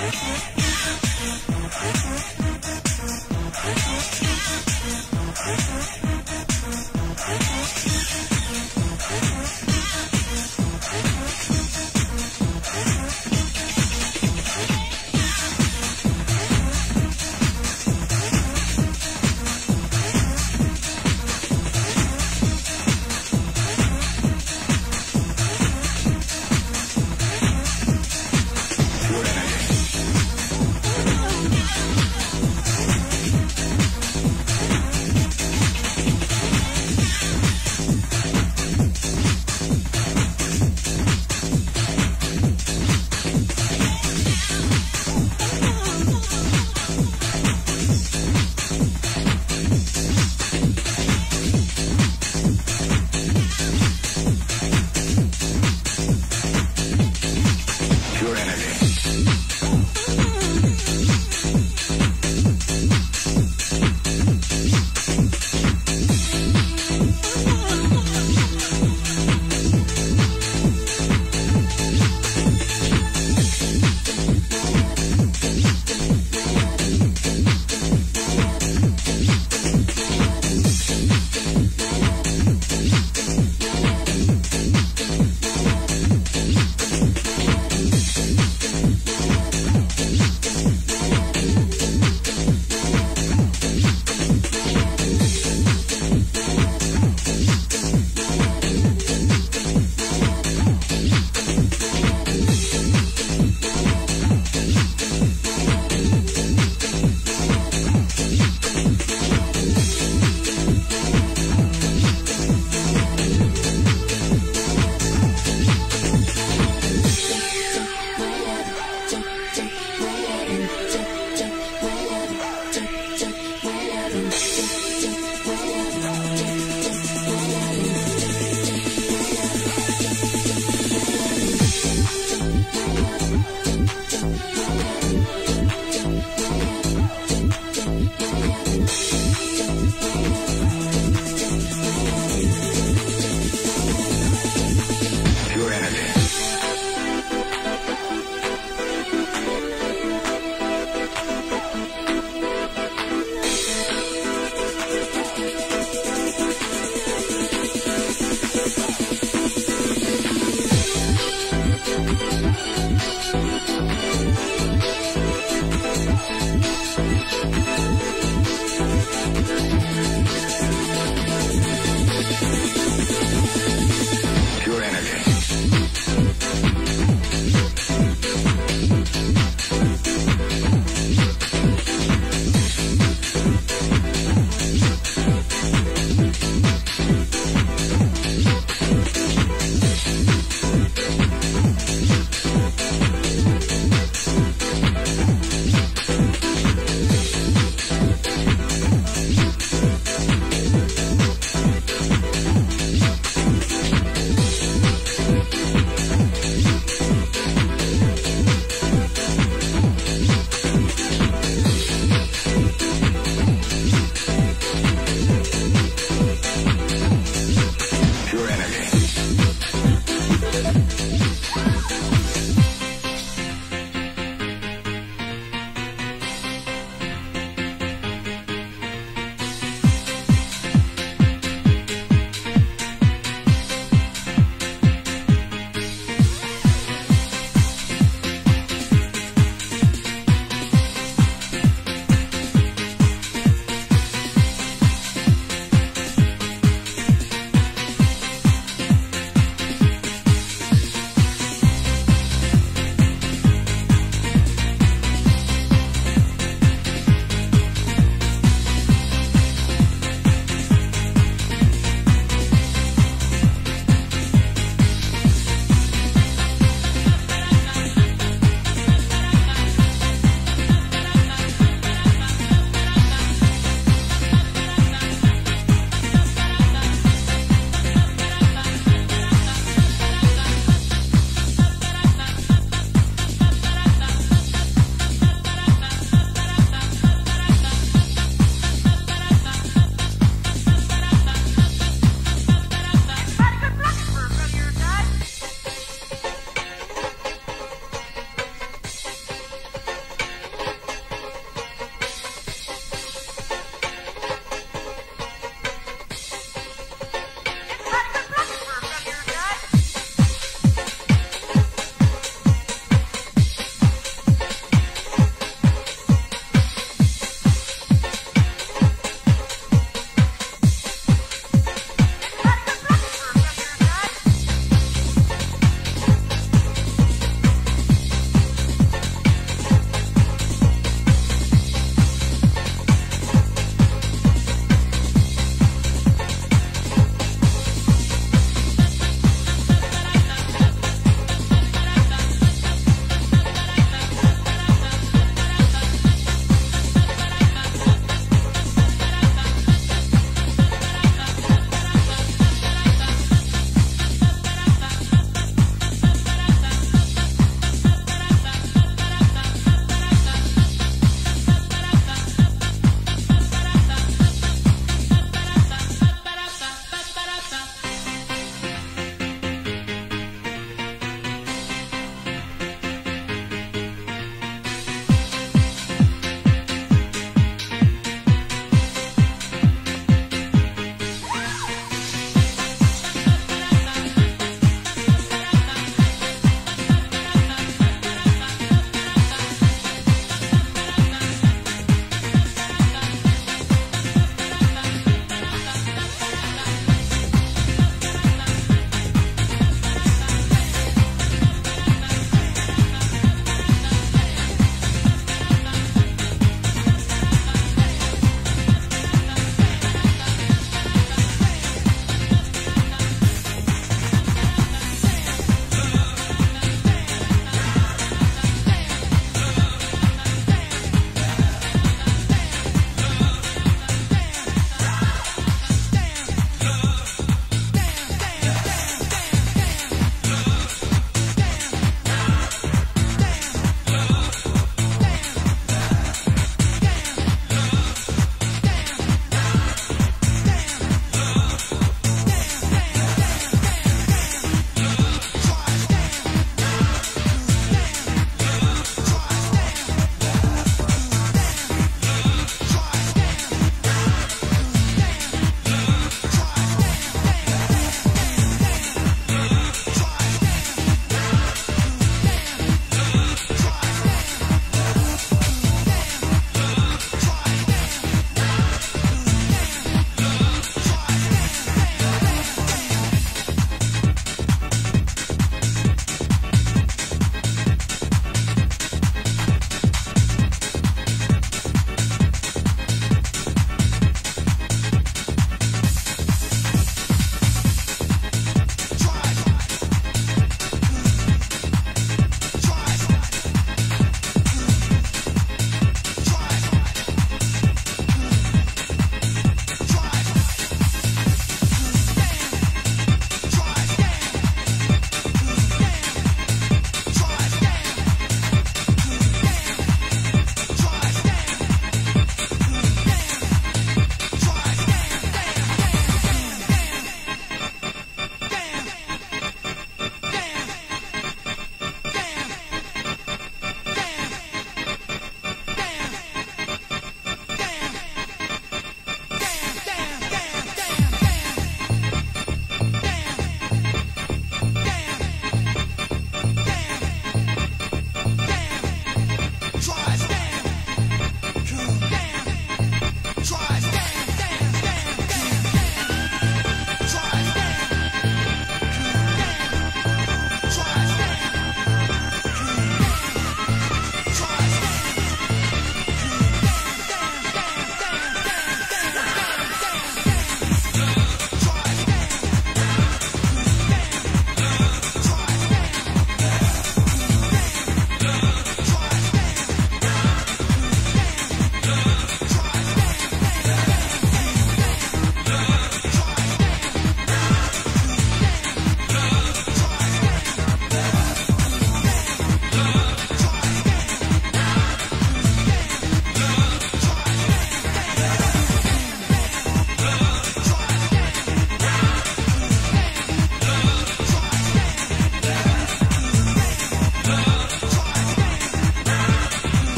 Thank you.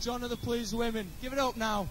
John of the Pleased Women. Give it up now.